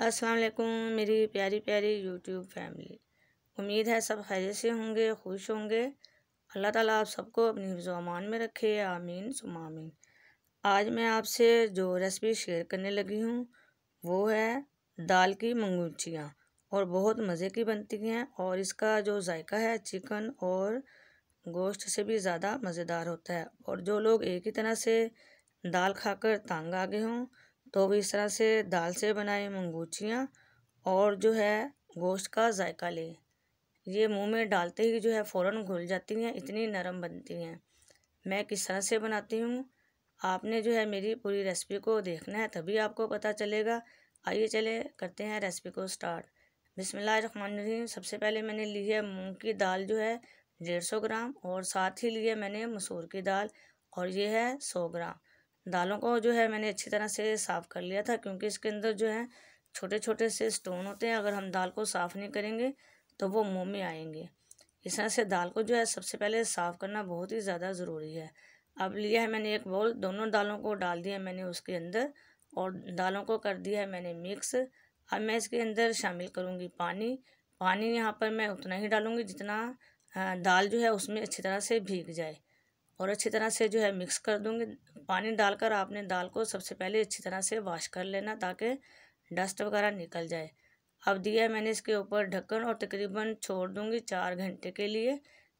अस्सलाम वालेकुम, मेरी प्यारी प्यारी यूट्यूब फैमिली उम्मीद है सब खैर से होंगे, खुश होंगे। अल्लाह ताला आप सबको अपनी अमान में रखे, आमीन सुमामीन आज मैं आपसे जो रेसिपी शेयर करने लगी हूँ, वो है दाल की मंगूचियाँ। और बहुत मज़े की बनती हैं और इसका जो जायका है, चिकन और गोश्त से भी ज़्यादा मज़ेदार होता है। और जो लोग एक ही तरह से दाल खाकर तंग आ गए हों तो इस तरह से दाल से बनाए मंगूचियाँ और जो है गोश्त का जायका ले। ये मुँह में डालते ही जो है फ़ौरन घुल जाती हैं, इतनी नरम बनती हैं। मैं किस तरह से बनाती हूँ? आपने जो है मेरी पूरी रेसिपी को देखना है तभी आपको पता चलेगा। आइए चले करते हैं रेसिपी को स्टार्ट बिसमीम सबसे पहले मैंने ली है मूंग की दाल जो है डेढ़ सौ ग्राम और साथ ही लिए मैंने मसूर की दाल और ये है सौ ग्राम। दालों को जो है मैंने अच्छी तरह से साफ़ कर लिया था, क्योंकि इसके अंदर जो है छोटे छोटे से स्टोन होते हैं। अगर हम दाल को साफ़ नहीं करेंगे तो वो मुँह में आएँगे। इस तरह से दाल को जो है सबसे पहले साफ़ करना बहुत ही ज़्यादा ज़रूरी है। अब लिया है मैंने एक बोल दोनों दालों को डाल दिया मैंने उसके अंदर, और दालों को कर दिया है मैंने मिक्स अब मैं इसके अंदर शामिल करूँगी पानी। पानी यहाँ पर मैं उतना ही डालूँगी जितना दाल जो है उसमें अच्छी तरह से भीग जाए, और अच्छी तरह से जो है मिक्स कर दूँगी। पानी डालकर आपने दाल को सबसे पहले अच्छी तरह से वॉश कर लेना ताकि डस्ट वगैरह निकल जाए। अब दिया है मैंने इसके ऊपर ढक्कन और तकरीबन छोड़ दूँगी चार घंटे के लिए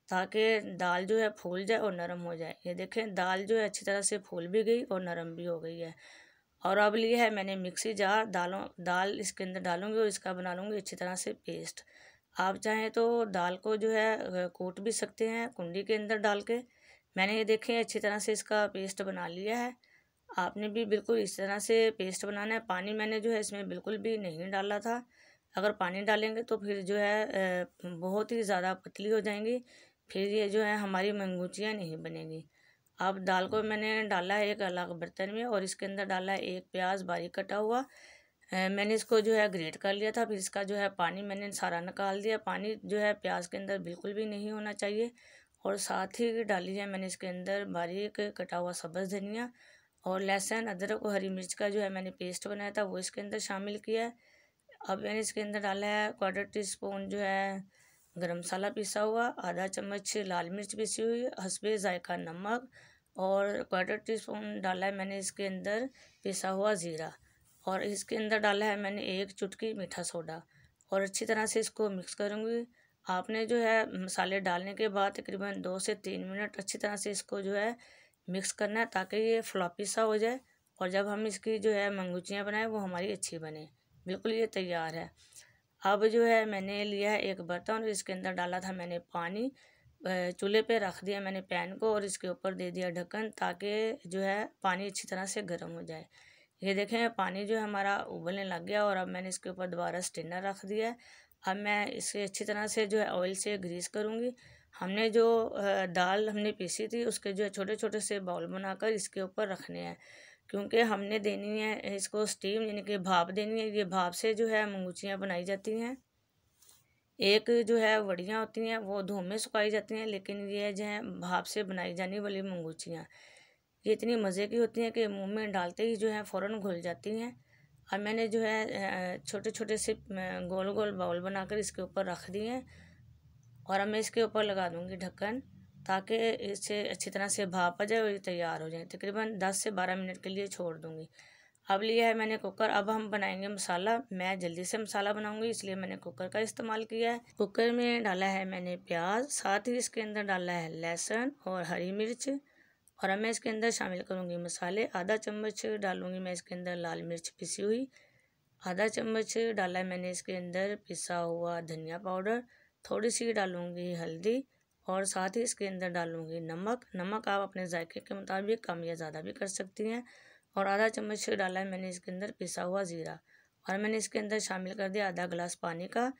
ताकि दाल जो है फूल जाए और नरम हो जाए। ये देखें, दाल जो है अच्छी तरह से फूल भी गई और नरम भी हो गई है। और अब लिया है मैंने मिक्सी जार, दालों, दाल इसके अंदर डालूँगी और इसका बना लूँगी अच्छी तरह से पेस्ट आप चाहें तो दाल को जो है कूट भी सकते हैं कुंडी के अंदर डाल के। मैंने ये देखें अच्छी तरह से इसका पेस्ट बना लिया है। आपने भी बिल्कुल इस तरह से पेस्ट बनाना है। पानी मैंने जो है इसमें बिल्कुल भी नहीं डाला था। अगर पानी डालेंगे तो फिर जो है बहुत ही ज़्यादा पतली हो जाएँगी। फिर ये जो है हमारी मंगूचियाँ नहीं बनेंगी। अब दाल को मैंने डाला है एक अलग बर्तन में और इसके अंदर डाला है एक प्याज बारीक कटा हुआ। मैंने इसको जो है ग्रेट कर लिया था। फिर इसका जो है पानी मैंने सारा निकाल दिया। पानी जो है प्याज के अंदर बिल्कुल भी नहीं होना चाहिए। और साथ ही डाली है मैंने इसके अंदर बारीक कटा हुआ सब्ज़ धनिया और लहसुन, अदरक और हरी मिर्च का जो है मैंने पेस्ट बनाया था, वो इसके अंदर शामिल किया है। अब मैंने इसके अंदर डाला है क्वार्टर टी स्पून जो है गरम मसाला पिसा हुआ, आधा चम्मच लाल मिर्च पिसी हुई हसबे जायका नमक और क्वार्टर टी स्पून डाला है मैंने इसके अंदर पिसा हुआ ज़ीरा और इसके अंदर डाला है मैंने एक चुटकी मीठा सोडा और अच्छी तरह से इसको मिक्स करूँगी। आपने जो है मसाले डालने के बाद तकरीबन दो से तीन मिनट अच्छी तरह से इसको जो है मिक्स करना है ताकि ये फ्लॉपी सा हो जाए और जब हम इसकी जो है मंगूचियाँ बनाएँ, वो हमारी अच्छी बने। बिल्कुल ये तैयार है। अब जो है मैंने लिया है एक बर्तन और इसके अंदर डाला था मैंने पानी। चूल्हे पे रख दिया मैंने पैन को और इसके ऊपर दे दिया ढक्कन ताकि जो है पानी अच्छी तरह से गर्म हो जाए। ये देखें, पानी जो है हमारा उबलने लग गया और अब मैंने इसके ऊपर दोबारा स्टेनर रख दिया अब मैं इसे अच्छी तरह से जो है ऑयल से ग्रीस करूँगी। हमने जो दाल हमने पीसी थी, उसके जो है छोटे छोटे से बाउल बनाकर इसके ऊपर रखने हैं। क्योंकि हमने देनी है, इसको स्टीम यानी कि भाप देनी है, ये भाप से जो है मंगूचियाँ बनाई जाती हैं। एक जो है वड़ियाँ होती हैं, वो धूम में सुखाई जाती हैं, लेकिन ये जो है भाप से बनाई जाने वाली मंगूचियाँ ये इतनी मज़े की होती हैं कि मुँह में डालते ही जो है फ़ौरन घुल जाती हैं। अब मैंने जो है छोटे छोटे से गोल गोल बाउल बनाकर इसके ऊपर रख दिए और अब मैं इसके ऊपर लगा दूँगी ढक्कन ताकि इससे अच्छी तरह से भाप आ जाए और ये तैयार हो जाए। तकरीबन दस से बारह मिनट के लिए छोड़ दूँगी। अब लिया है मैंने कुकर। अब हम बनाएँगे मसाला। मैं जल्दी से मसाला बनाऊँगी, इसलिए मैंने कुकर का इस्तेमाल किया है। कुकर में डाला है मैंने प्याज, साथ ही इसके अंदर डाला है लहसुन और हरी मिर्च। और अब मैं इसके अंदर शामिल करूँगी मसाले। आधा चम्मच डालूँगी मैं इसके अंदर लाल मिर्च पिसी हुई। आधा चम्मच डाला है मैंने इसके अंदर पिसा हुआ धनिया पाउडर। थोड़ी सी डालूँगी हल्दी और साथ ही इसके अंदर डालूँगी नमक। नमक आप अपने जायके के मुताबिक कम या ज़्यादा भी कर सकती हैं। और आधा चम्मच डाला है मैंने इसके अंदर पिसा हुआ ज़ीरा। और मैंने इसके अंदर शामिल कर दिया आधा गिलास पानी का।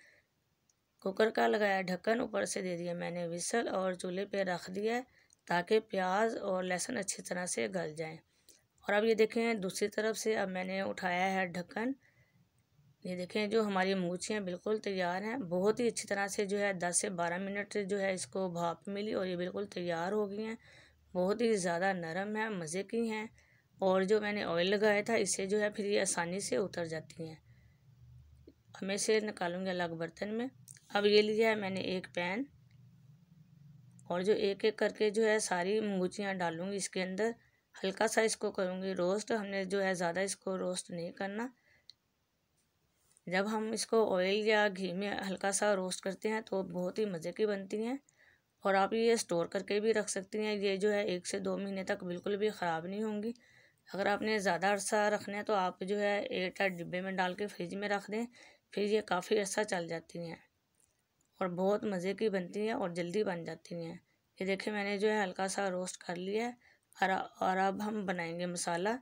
कुकर का लगाया ढक्कन ऊपर से दे दिया मैंने विसल और चूल्हे पे रख दिया। ताकि प्याज और लहसुन अच्छी तरह से गल जाएँ। और अब ये देखें, दूसरी तरफ़ से अब मैंने उठाया है ढक्कन। ये देखें, जो हमारी मूछियाँ बिल्कुल तैयार हैं। बहुत ही अच्छी तरह से जो है दस से बारह मिनट जो है इसको भाप मिली और ये बिल्कुल तैयार हो गई हैं। बहुत ही ज़्यादा नरम है, मज़े की हैं। और जो मैंने ऑयल लगाया था इससे जो है फिर ये आसानी से उतर जाती हैं। हमें इसे निकालूँगी अलग बर्तन में। अब ये लिया है मैंने एक पैन। और जो एक एक करके जो है सारी मूंगूचियाँ डालूँगी इसके अंदर। हल्का सा इसको करूँगी रोस्ट। हमने जो है ज़्यादा इसको रोस्ट नहीं करना। जब हम इसको ऑयल या घी में हल्का सा रोस्ट करते हैं तो बहुत ही मज़े की बनती हैं। और आप ये स्टोर करके भी रख सकती हैं। ये जो है एक से दो महीने तक बिल्कुल भी ख़राब नहीं होंगी। अगर आपने ज़्यादा अर्सा रखना है तो आप जो है टाइट डिब्बे में डाल के फ्रिज में रख दें। फिर ये काफ़ी अर्सा चल जाती हैं। और बहुत मज़े की बनती हैं और जल्दी बन जाती हैं। ये देखिए, मैंने जो है हल्का सा रोस्ट कर लिया है और और अब हम बनाएँगे मसाला।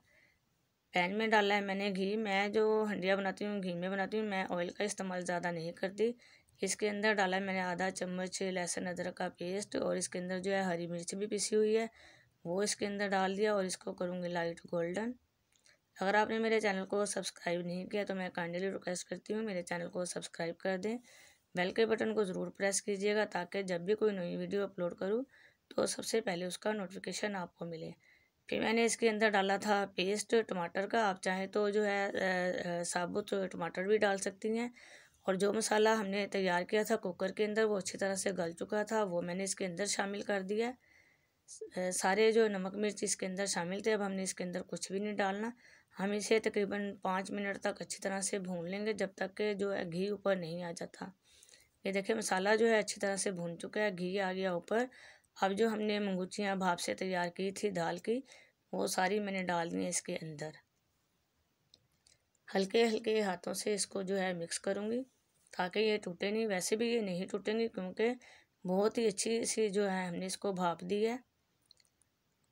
पैन में डाला है मैंने घी। मैं जो हंडिया बनाती हूँ, घी में बनाती हूँ, मैं ऑयल का इस्तेमाल ज़्यादा नहीं करती। इसके अंदर डाला है मैंने आधा चम्मच लहसुन, अदरक का पेस्ट और इसके अंदर जो है हरी मिर्च भी पिसी हुई है। वो इसके अंदर डाल दिया और इसको करूँगी लाइट गोल्डन अगर आपने मेरे चैनल को सब्सक्राइब नहीं किया तो मैं काइंडली रिक्वेस्ट करती हूँ, मेरे चैनल को सब्सक्राइब कर दें। बेल के बटन को ज़रूर प्रेस कीजिएगा ताकि जब भी कोई नई वीडियो अपलोड करूँ तो सबसे पहले उसका नोटिफिकेशन आपको मिले। फिर मैंने इसके अंदर डाला था पेस्ट टमाटर का। आप चाहें तो जो है साबुत टमाटर भी डाल सकती हैं। और जो मसाला हमने तैयार किया था कुकर के अंदर, वो अच्छी तरह से गल चुका था। वो मैंने इसके अंदर शामिल कर दिया। सारे जो नमक मिर्च इसके अंदर शामिल थे। अब हमने इसके अंदर कुछ भी नहीं डालना। हम इसे तकरीबन पाँच मिनट तक अच्छी तरह से भून लेंगे जब तक कि जो है घी ऊपर नहीं आ जाता। ये देखिए, मसाला जो है अच्छी तरह से भून चुका है, घी आ गया ऊपर। अब जो हमने मंगूचियाँ, भाप से तैयार की थी, दाल की, वो सारी मैंने डाल दी है इसके अंदर। हल्के हल्के हाथों से इसको जो है मिक्स करूँगी, ताकि ये टूटे नहीं। वैसे भी ये नहीं टूटेंगी, क्योंकि बहुत ही अच्छी सी जो है हमने इसको भाप दी है।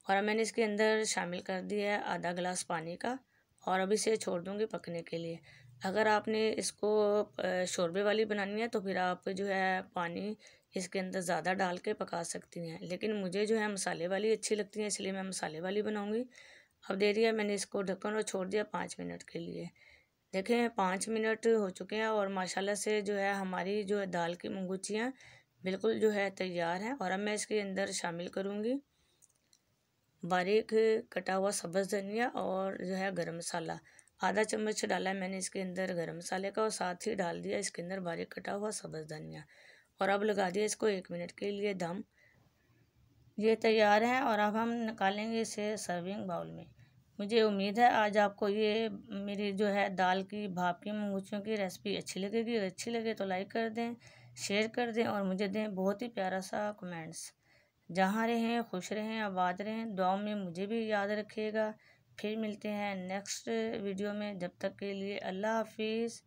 और मैंने इसके अंदर शामिल कर दिया है आधा गिलास पानी का, और अब इसे छोड़ दूँगी पकने के लिए। अगर आपने इसको शोरबे वाली बनानी है तो फिर आप जो है पानी इसके अंदर ज़्यादा डाल के पका सकती हैं। लेकिन मुझे जो है मसाले वाली अच्छी लगती है, इसलिए मैं मसाले वाली बनाऊँगी। अब दे दिया मैंने इसको ढक्कन और छोड़ दिया पाँच मिनट के लिए। देखें, पाँच मिनट हो चुके हैं और माशाल्लाह से जो है हमारी जो है दाल की मंगूचियाँ बिल्कुल जो है तैयार हैं और अब मैं इसके अंदर शामिल करूँगी बारीक कटा हुआ सब्ज़ धनिया और जो है गरम मसाला। आधा चम्मच डाला है मैंने इसके अंदर गरम मसाले का और साथ ही डाल दिया इसके अंदर बारीक कटा हुआ सब्ज़ धनिया। और अब लगा दिया इसको एक मिनट के लिए दम। ये तैयार है और अब हम निकालेंगे इसे सर्विंग बाउल में। मुझे उम्मीद है आज आपको ये मेरी जो है दाल की भाप की मंगूचियों की रेसिपी अच्छी लगेगी। अच्छी लगे तो लाइक कर दें शेयर कर दें और मुझे दें बहुत ही प्यारा सा कमेंट्स जहाँ रहें, खुश रहें, आबाद रहें दुआ में मुझे भी याद रखिएगा। फिर मिलते हैं नेक्स्ट वीडियो में। जब तक के लिए अल्लाह हाफिज़।